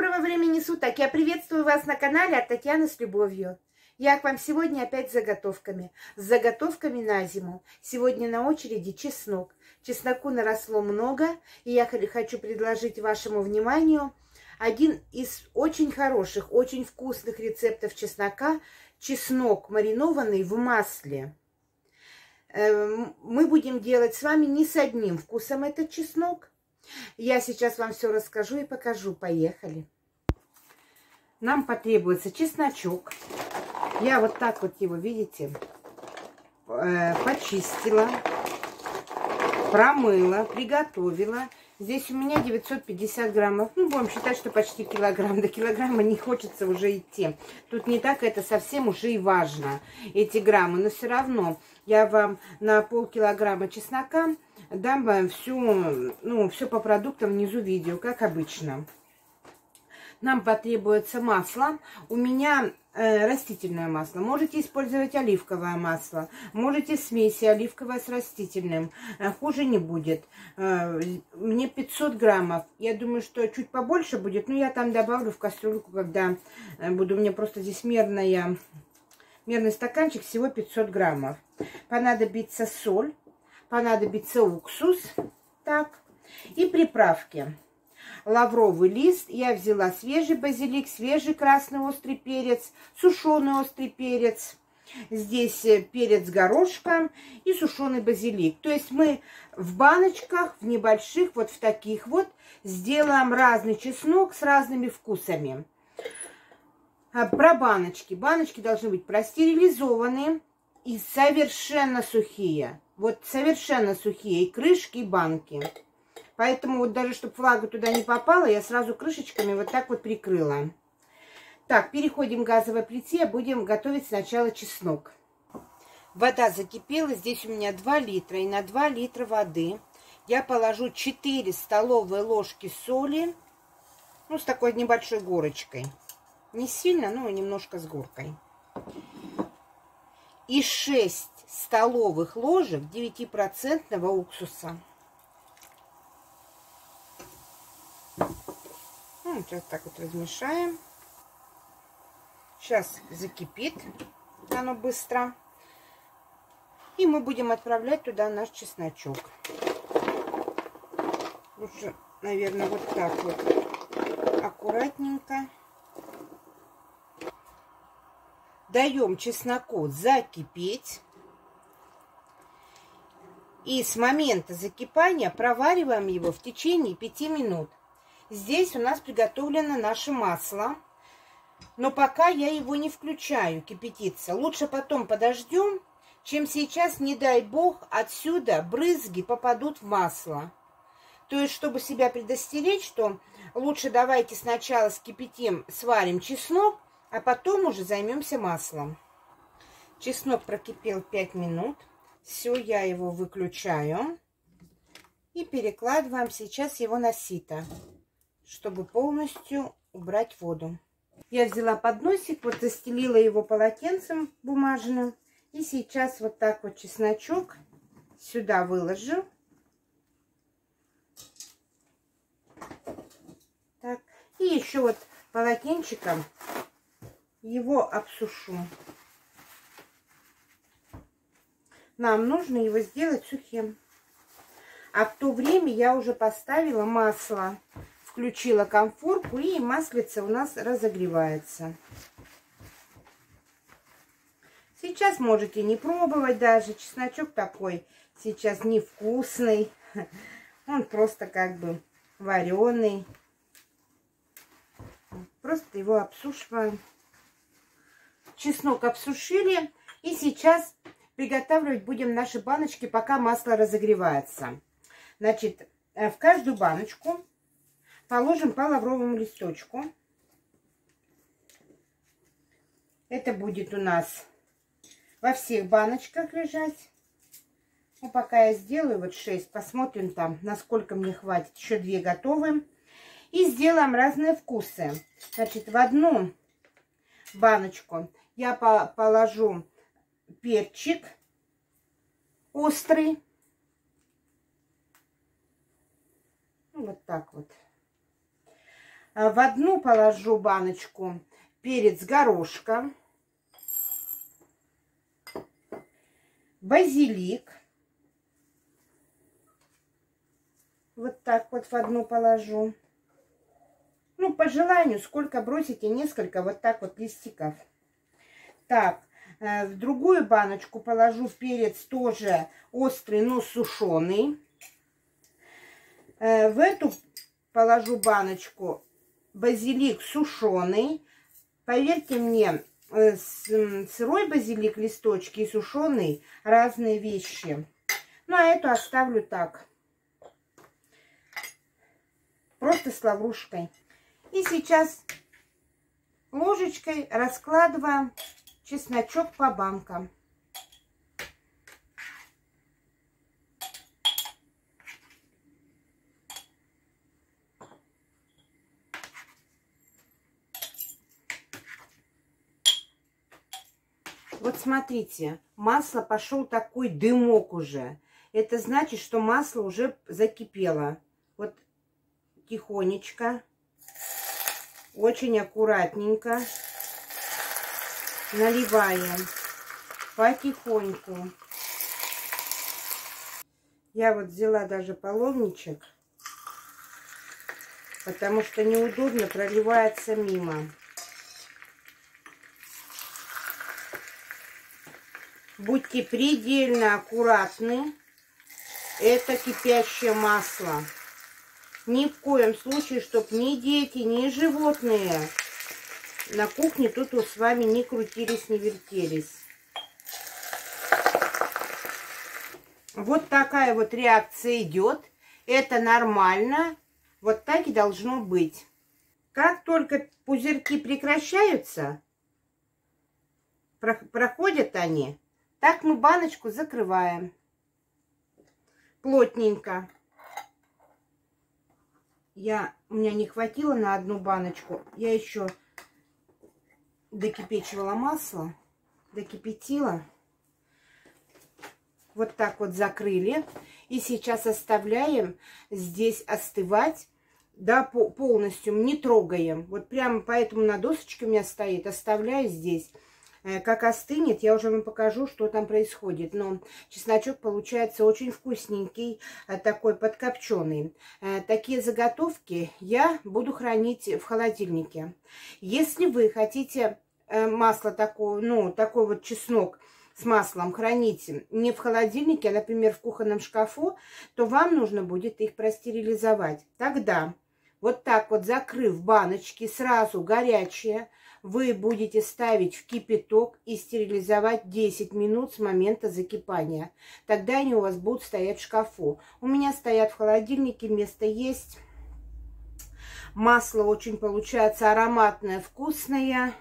Доброго времени суток! Я приветствую вас на канале от Татьяны с любовью. Я к вам сегодня опять с заготовками. С заготовками на зиму. Сегодня на очереди чеснок. Чесноку наросло много, и я хочу предложить вашему вниманию один из очень хороших, очень вкусных рецептов чеснока. Чеснок, маринованный в масле. Эм, мы будем делать с вами не с одним вкусом этот чеснок, я сейчас вам все расскажу и покажу. Поехали. Нам потребуется чесночок. Я вот так вот его, видите, э, почистила, промыла, приготовила. Здесь у меня 950 граммов. Ну, будем считать, что почти килограмм. До килограмма не хочется уже идти. Тут не так это совсем уже и важно, эти граммы. Но все равно я вам на полкилограмма чеснока дам вам всю, ну, все по продуктам внизу видео, как обычно. Нам потребуется масло. У меня э, растительное масло. Можете использовать оливковое масло. Можете смеси оливковое с растительным. Э, хуже не будет. Э, мне 500 граммов. Я думаю, что чуть побольше будет. Но я там добавлю в кастрюльку, когда буду. У меня просто здесь мерная, мерный стаканчик. Всего 500 граммов. Понадобится соль понадобится уксус, так, и приправки. Лавровый лист, я взяла свежий базилик, свежий красный острый перец, сушеный острый перец, здесь э, перец горошком и сушеный базилик. То есть мы в баночках, в небольших, вот в таких вот, сделаем разный чеснок с разными вкусами. А, про баночки. Баночки должны быть простерилизованные и совершенно сухие. Вот совершенно сухие и крышки, и банки. Поэтому вот даже, чтобы влага туда не попала, я сразу крышечками вот так вот прикрыла. Так, переходим к газовой плите, будем готовить сначала чеснок. Вода закипела, здесь у меня 2 литра, и на 2 литра воды я положу 4 столовые ложки соли, ну, с такой небольшой горочкой. Не сильно, но немножко с горкой и 6 столовых ложек 9% уксуса. Ну, сейчас так вот размешаем. Сейчас закипит оно быстро. И мы будем отправлять туда наш чесночок. Лучше, наверное, вот так вот аккуратненько. даем чесноку закипеть. И с момента закипания провариваем его в течение 5 минут. Здесь у нас приготовлено наше масло. Но пока я его не включаю кипятиться. Лучше потом подождем, чем сейчас, не дай бог, отсюда брызги попадут в масло. То есть, чтобы себя предостеречь, что лучше давайте сначала скипятим, сварим чеснок, а потом уже займемся маслом. Чеснок прокипел 5 минут. Все, я его выключаю. И перекладываем сейчас его на сито, чтобы полностью убрать воду. Я взяла подносик, вот застелила его полотенцем бумажным. И сейчас вот так вот чесночок сюда выложу. Так. И еще вот полотенчиком его обсушу. Нам нужно его сделать сухим. А в то время я уже поставила масло. Включила комфорку и маслица у нас разогревается. Сейчас можете не пробовать даже. Чесночок такой сейчас невкусный. Он просто как бы вареный. Просто его обсушиваем. Чеснок обсушили. И сейчас приготавливать будем наши баночки, пока масло разогревается. Значит, э, в каждую баночку положим по лавровому листочку. Это будет у нас во всех баночках лежать. Ну, пока я сделаю вот 6, посмотрим там, насколько мне хватит. Еще две готовы. И сделаем разные вкусы. Значит, в одну баночку я положу перчик острый. Ну, вот так вот. В одну положу баночку перец горошка, базилик. Вот так вот в одну положу. Ну, по желанию, сколько бросите, несколько вот так вот листиков. Так, э, в другую баночку положу перец тоже острый, но сушеный. Э, в эту положу баночку базилик сушеный. Поверьте мне, э, сырой базилик, листочки и сушеный разные вещи. Ну, а эту оставлю так. Просто с лаврушкой. И сейчас ложечкой раскладываем чесночок по банкам. Вот смотрите, масло пошел такой дымок уже. Это значит, что масло уже закипело. Вот тихонечко очень аккуратненько наливаем потихоньку. Я вот взяла даже половничек, потому что неудобно проливается мимо. Будьте предельно аккуратны. Это кипящее масло. Ни в коем случае, чтобы ни дети, ни животные на кухне тут вот с вами не крутились, не вертелись. Вот такая вот реакция идет. Это нормально. Вот так и должно быть. Как только пузырьки прекращаются, проходят они, так мы баночку закрываем плотненько я, у меня не хватило на одну баночку. Я еще докипечивала масло, докипятила. Вот так вот закрыли. И сейчас оставляем здесь остывать. Да, полностью не трогаем. Вот прямо поэтому на досочке у меня стоит. Оставляю здесь. Э, как остынет, я уже вам покажу, что там происходит. Но чесночок получается очень вкусненький, э, такой подкопченый. Э, такие заготовки я буду хранить в холодильнике. Если вы хотите масло такое, ну, такой вот чеснок с маслом хранить не в холодильнике, а, например, в кухонном шкафу, то вам нужно будет их простерилизовать. Тогда вот так вот закрыв баночки, сразу горячие, вы будете ставить в кипяток и стерилизовать 10 минут с момента закипания. Тогда они у вас будут стоять в шкафу. У меня стоят в холодильнике, место есть. Масло очень получается ароматное, вкусное.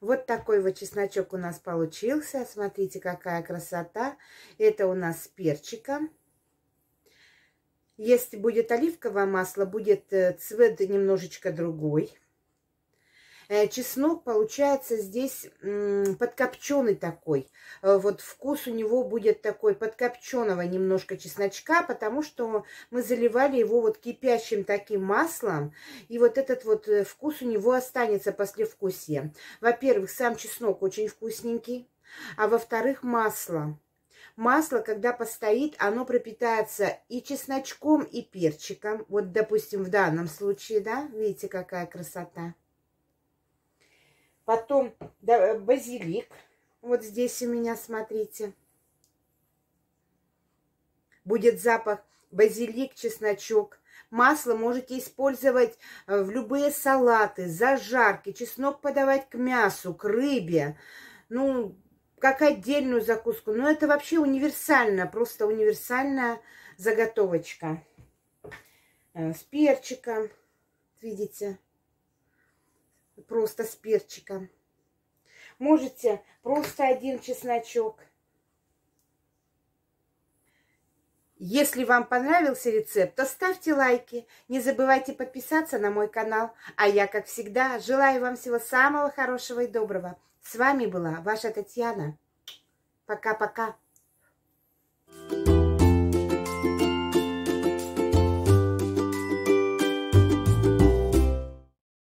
Вот такой вот чесночок у нас получился. Смотрите, какая красота. Это у нас с перчиком. Если будет оливковое масло, будет э, цвет немножечко другой. Э, чеснок получается здесь подкопченый такой. Э, вот вкус у него будет такой подкопченого немножко чесночка, потому что мы заливали его вот кипящим таким маслом. И вот этот вот э, вкус у него останется после вкусия. Во-первых, сам чеснок очень вкусненький. А во-вторых, масло. Масло, когда постоит, оно пропитается и чесночком, и перчиком. Вот, допустим, в данном случае, да, видите, какая красота. Потом да, базилик. Вот здесь у меня, смотрите. Будет запах базилик, чесночок. Масло можете использовать э, в любые салаты, зажарки. Чеснок подавать к мясу, к рыбе. Ну, как отдельную закуску. Но это вообще универсально, просто универсальная заготовочка. Э, с перчиком, видите просто с перчиком. Можете просто один чесночок. Если вам понравился рецепт, то ставьте лайки. Не забывайте подписаться на мой канал. А я, как всегда, желаю вам всего самого хорошего и доброго. С вами была ваша Татьяна. Пока-пока.